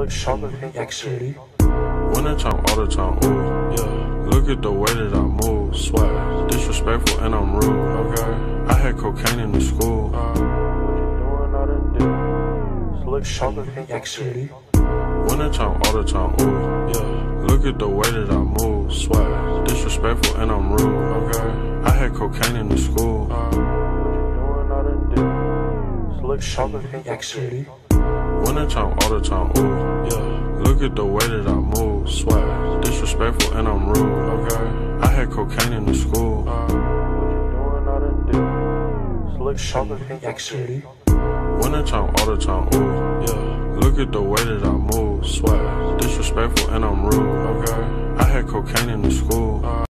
Look sharper than Yak City. Winter time, all the time, ooh, yeah. Look at the way that I move, swag. Disrespectful and I'm rude, okay? I had cocaine in the school. What you doing all the day? Look sharper than Yak Winter time, all the time, ooh, yeah. Look at the way that I move, swag. Disrespectful and I'm rude, okay? I had cocaine in the school. What you doing Winter time, all the time, ooh, yeah. Look at the way that I move, swag. Disrespectful and I'm rude, okay? I had cocaine in the school. What you doing all the day? Look sharper than Yak City. Winter time, all the time, ooh, yeah. Look at the way that I move, swag. Disrespectful and I'm rude, okay? I had cocaine in the school. Uh.